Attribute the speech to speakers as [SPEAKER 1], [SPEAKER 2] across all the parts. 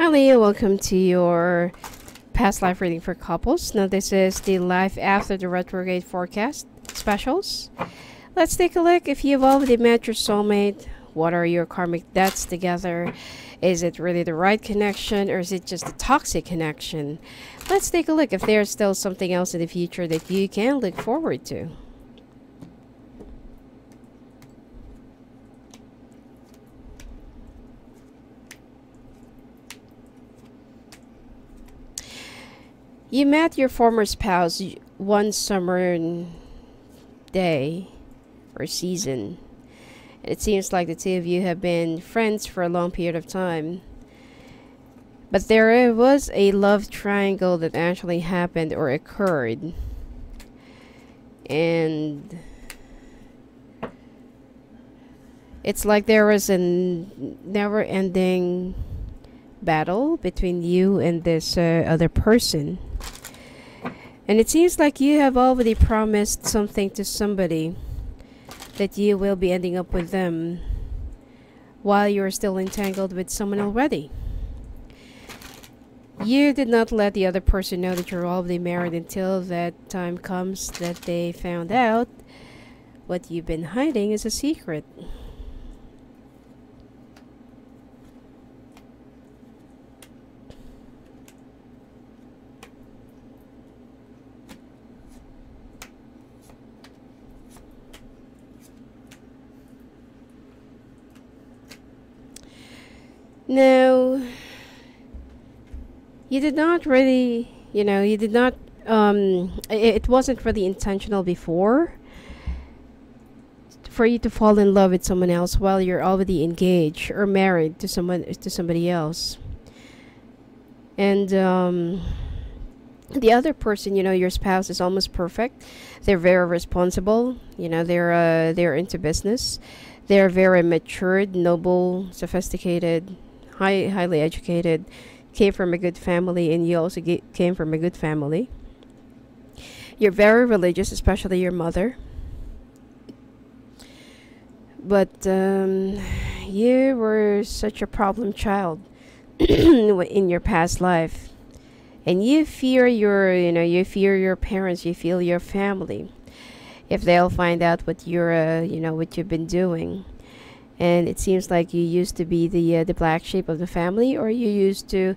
[SPEAKER 1] Hi Leo, welcome to your past life reading for couples. Now this is the life after the retrograde forecast specials. Let's take a look if you've already met your soulmate. What are your karmic debts together? Is it really the right connection or is it just a toxic connection? Let's take a look if there's still something else in the future that you can look forward to. You met your former spouse one summer day or season. It seems like the two of you have been friends for a long period of time. But there was a love triangle that actually happened or occurred. And it's like there was a never ending battle between you and this uh, other person. And it seems like you have already promised something to somebody that you will be ending up with them while you're still entangled with someone already. You did not let the other person know that you're already married until that time comes that they found out what you've been hiding is a secret. No, you did not really, you know, you did not, um, it, it wasn't really intentional before for you to fall in love with someone else while you're already engaged or married to someone to somebody else. And um, the other person you know your spouse is almost perfect. They're very responsible. You know they're uh, they're into business. They're very matured noble sophisticated high, highly educated, came from a good family, and you also came from a good family. You're very religious, especially your mother. But um, you were such a problem child in your past life. And you fear your, you know, you fear your parents, you feel your family. If they'll find out what you're, uh, you know, what you've been doing and it seems like you used to be the uh, the black sheep of the family or you used to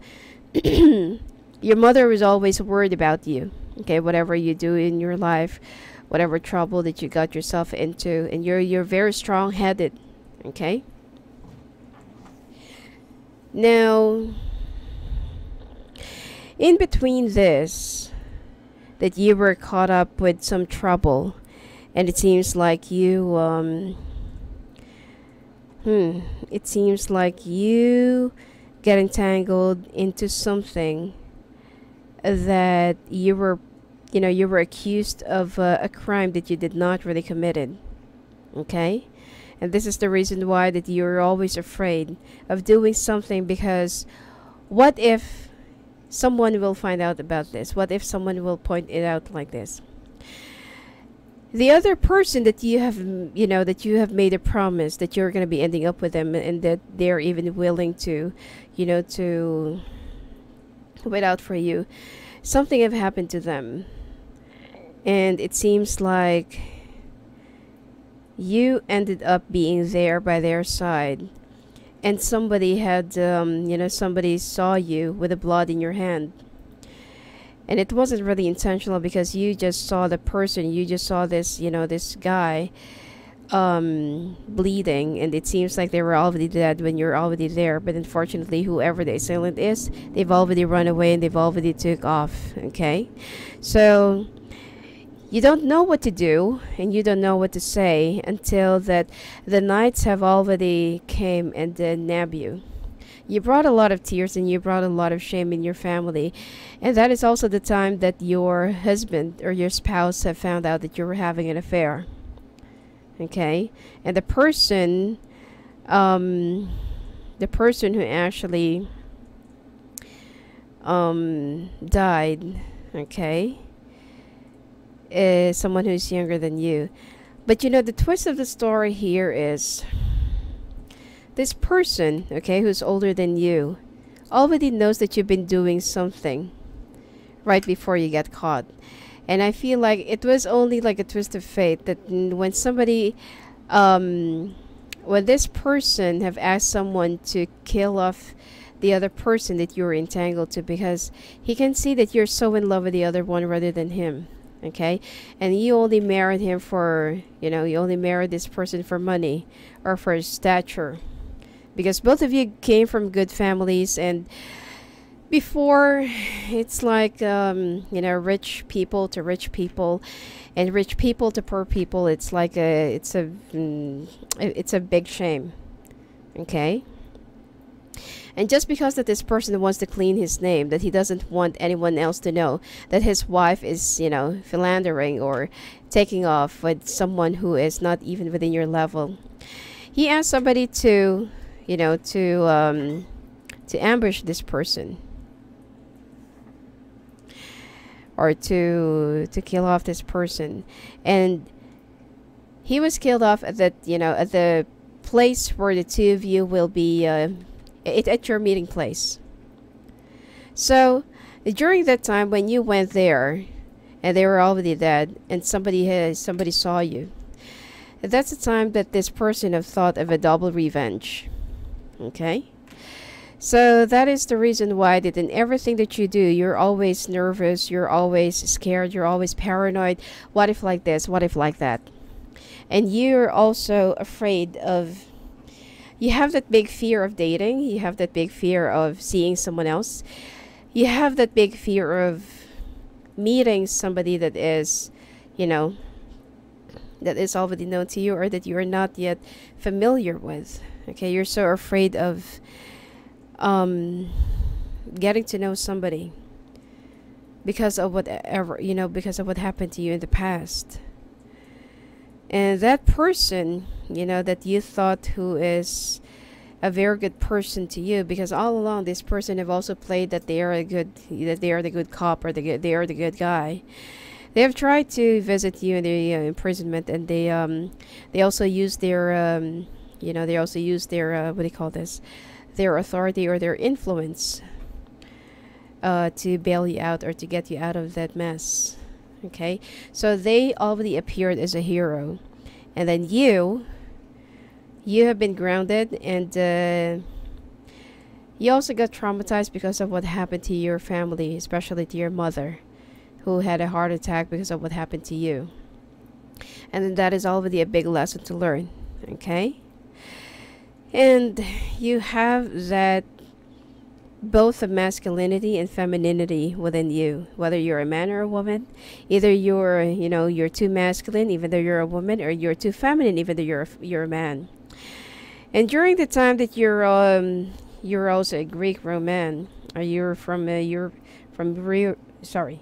[SPEAKER 1] your mother was always worried about you. Okay whatever you do in your life whatever trouble that you got yourself into and you're you're very strong-headed. Okay? Now in between this that you were caught up with some trouble and it seems like you um Hmm, it seems like you get entangled into something that you were, you know, you were accused of uh, a crime that you did not really committed. Okay? And this is the reason why that you're always afraid of doing something because what if someone will find out about this? What if someone will point it out like this? The other person that you have you know that you have made a promise that you're going to be ending up with them and that they're even willing to you know to wait out for you something have happened to them. And it seems like you ended up being there by their side. And somebody had um, you know somebody saw you with the blood in your hand and it wasn't really intentional because you just saw the person you just saw this you know this guy um, bleeding. And it seems like they were already dead when you're already there. But unfortunately whoever the assailant is they've already run away and they've already took off okay? So you don't know what to do and you don't know what to say until that the knights have already came and uh, nab you you brought a lot of tears and you brought a lot of shame in your family. And that is also the time that your husband or your spouse have found out that you were having an affair. Okay? And the person um the person who actually um died, okay? Is someone who's younger than you. But you know the twist of the story here is this person, okay, who's older than you, already knows that you've been doing something right before you get caught. And I feel like it was only like a twist of fate that when somebody, um, when this person have asked someone to kill off the other person that you're entangled to because he can see that you're so in love with the other one rather than him okay and you only married him for you know you only married this person for money or for stature because both of you came from good families and before it's like um, you know rich people to rich people and rich people to poor people it's like a it's a mm, it's a big shame okay? And just because that this person wants to clean his name that he doesn't want anyone else to know that his wife is you know philandering or taking off with someone who is not even within your level. He asked somebody to you know, to um, to ambush this person or to to kill off this person, and he was killed off at that you know at the place where the two of you will be uh, it, at your meeting place. So during that time when you went there, and they were already dead, and somebody has somebody saw you. That's the time that this person have thought of a double revenge. Okay? So that is the reason why that in everything that you do, you're always nervous, you're always scared, you're always paranoid. What if like this? What if like that? And you're also afraid of you have that big fear of dating, you have that big fear of seeing someone else. You have that big fear of meeting somebody that is, you know, that is already known to you or that you are not yet familiar with. Okay, you're so afraid of um, getting to know somebody because of whatever, you know, because of what happened to you in the past. And that person, you know, that you thought who is a very good person to you because all along this person have also played that they are a good that they are the good cop or the good, they are the good guy they have tried to visit you in the uh, imprisonment and they um they also use their um you know, they also use their, uh, what do you call this? Their authority or their influence uh, to bail you out or to get you out of that mess. Okay? So they already appeared as a hero. And then you, you have been grounded and uh, you also got traumatized because of what happened to your family, especially to your mother, who had a heart attack because of what happened to you. And that is already a big lesson to learn. Okay? And you have that both of masculinity and femininity within you whether you're a man or a woman. Either you're you know you're too masculine even though you're a woman or you're too feminine even though you're a, you're a man. And during the time that you're um you're also a greek roman or you're from you're from sorry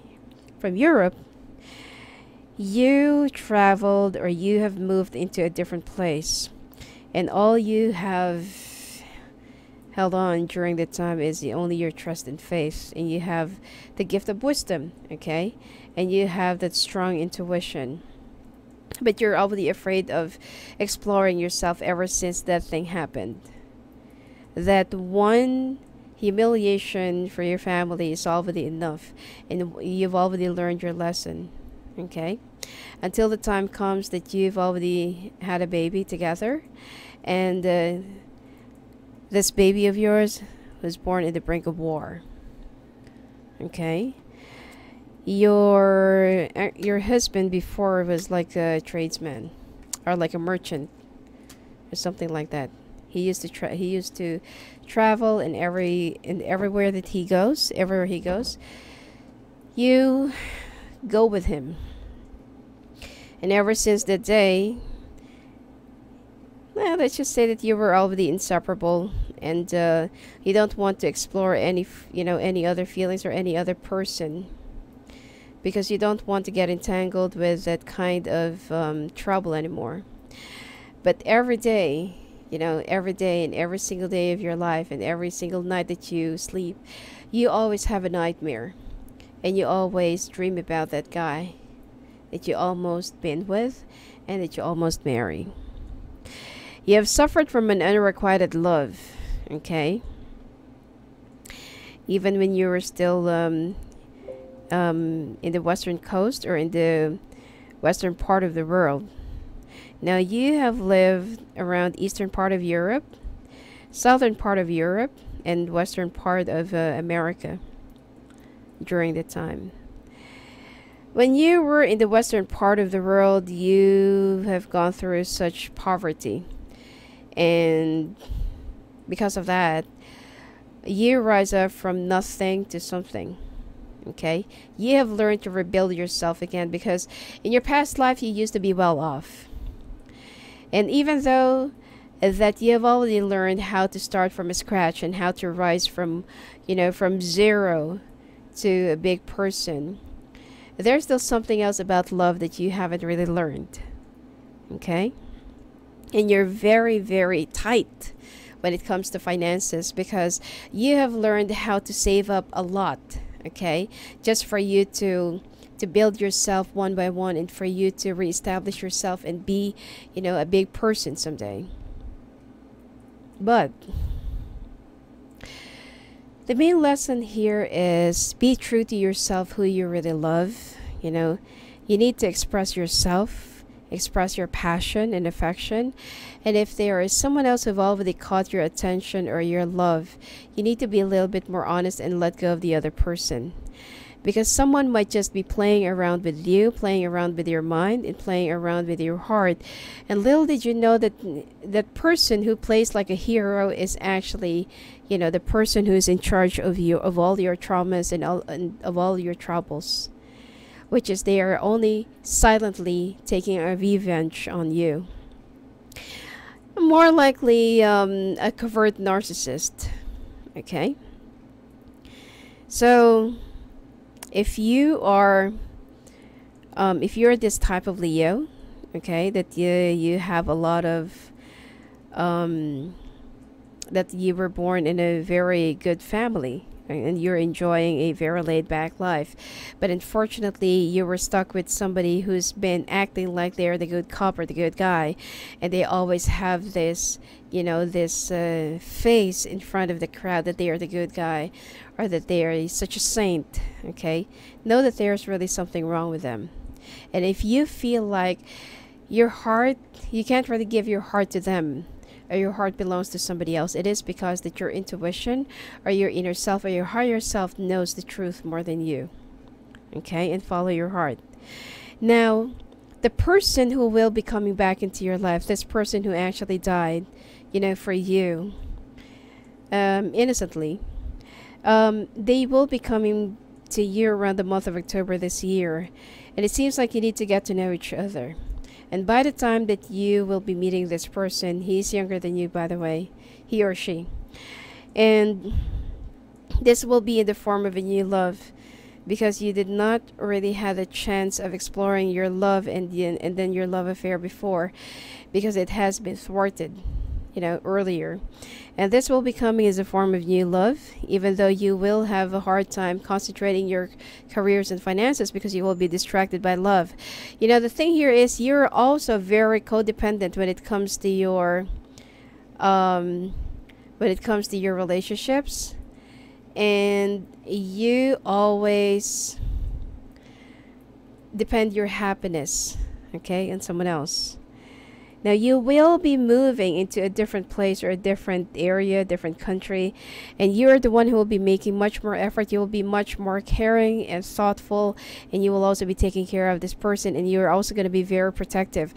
[SPEAKER 1] from europe you traveled or you have moved into a different place and all you have held on during the time is only your trust and faith. And you have the gift of wisdom okay? And you have that strong intuition. But you're already afraid of exploring yourself ever since that thing happened. That one humiliation for your family is already enough. And you've already learned your lesson okay. Until the time comes that you've already had a baby together and uh, this baby of yours was born in the brink of war. Okay. Your uh, your husband before was like a tradesman or like a merchant or something like that. He used to he used to travel in every in everywhere that he goes everywhere he goes. You go with him. And ever since that day well, let's just say that you were already inseparable and uh, you don't want to explore any you know any other feelings or any other person because you don't want to get entangled with that kind of um, trouble anymore. But every day you know every day and every single day of your life and every single night that you sleep you always have a nightmare and you always dream about that guy that you almost been with and that you almost marry you have suffered from an unrequited love, okay? even when you were still um, um, in the western coast or in the western part of the world. Now you have lived around eastern part of Europe, southern part of Europe, and western part of uh, America during the time. When you were in the western part of the world, you have gone through such poverty. And because of that, you rise up from nothing to something. Okay? You have learned to rebuild yourself again because in your past life you used to be well off. And even though that you have already learned how to start from scratch and how to rise from, you know, from zero to a big person, there's still something else about love that you haven't really learned. Okay? And you're very, very tight when it comes to finances because you have learned how to save up a lot. Okay? Just for you to to build yourself one by one and for you to reestablish yourself and be, you know, a big person someday. But the main lesson here is be true to yourself who you really love you know? You need to express yourself express your passion and affection and if there is someone else who've already caught your attention or your love you need to be a little bit more honest and let go of the other person because someone might just be playing around with you, playing around with your mind, and playing around with your heart. And little did you know that that person who plays like a hero is actually, you know, the person who's in charge of you, of all your traumas and, all, and of all your troubles, which is they are only silently taking a revenge on you. More likely, um, a covert narcissist. Okay. So if you are um, if you're this type of Leo, okay, that you you have a lot of um, that you were born in a very good family and you're enjoying a very laid back life. But unfortunately, you were stuck with somebody who's been acting like they're the good cop or the good guy, and they always have this, you know, this uh, face in front of the crowd that they are the good guy or that they are such a saint. Okay, know that there's really something wrong with them. And if you feel like your heart, you can't really give your heart to them or your heart belongs to somebody else. It is because that your intuition or your inner self or your higher self knows the truth more than you. Okay, and follow your heart. Now, the person who will be coming back into your life, this person who actually died, you know, for you, um, innocently, um, they will be coming to you around the month of October this year. And it seems like you need to get to know each other. And by the time that you will be meeting this person, he's younger than you, by the way, he or she. And this will be in the form of a new love because you did not really have a chance of exploring your love and, and then your love affair before because it has been thwarted you know, earlier. And this will be coming as a form of new love, even though you will have a hard time concentrating your careers and finances because you will be distracted by love. You know, the thing here is you're also very codependent when it comes to your um when it comes to your relationships and you always depend your happiness okay on someone else now you will be moving into a different place or a different area, different country, and you're the one who will be making much more effort. You will be much more caring and thoughtful, and you will also be taking care of this person, and you're also going to be very protective.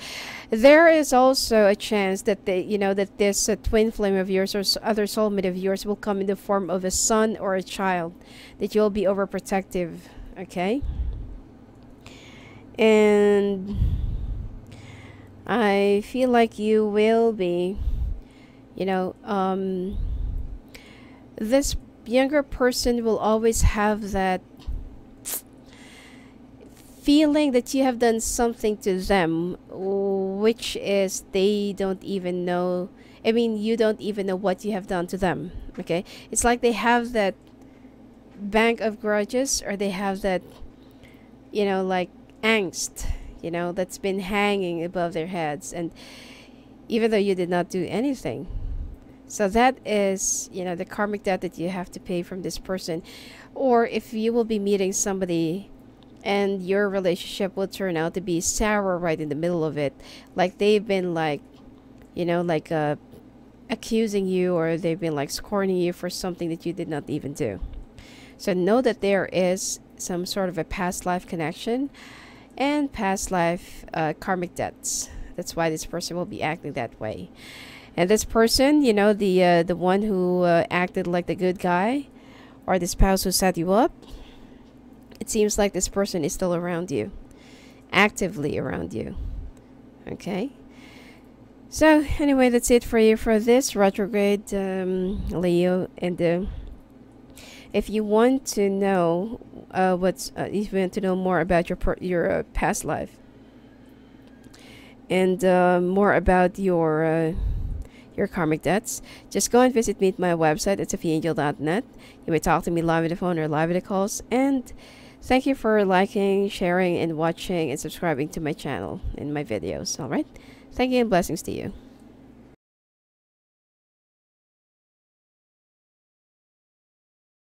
[SPEAKER 1] There is also a chance that the, you know that this uh, twin flame of yours or other soulmate of yours will come in the form of a son or a child, that you'll be overprotective. Okay, and I feel like you will be, you know, um, this younger person will always have that feeling that you have done something to them, which is they don't even know. I mean, you don't even know what you have done to them. Okay? It's like they have that bank of grudges or they have that, you know, like angst you know, that's been hanging above their heads. And even though you did not do anything, So that is, you know, the karmic debt that you have to pay from this person. Or if you will be meeting somebody and your relationship will turn out to be sour right in the middle of it, like they've been like, you know, like uh, accusing you or they've been like scorning you for something that you did not even do. So know that there is some sort of a past life connection and past life uh, karmic debts. That's why this person will be acting that way. And this person, you know, the uh, the one who uh, acted like the good guy, or the spouse who set you up, it seems like this person is still around you, actively around you. Okay. So anyway, that's it for you for this retrograde um, Leo. And uh, if you want to know uh, what's, uh, if you want to know more about your your uh, past life and uh, more about your uh, your karmic debts, just go and visit me at my website at sophiaangel.net. You may talk to me live on the phone or live at the calls. And thank you for liking, sharing, and watching and subscribing to my channel and my videos. All right. Thank you and blessings to you.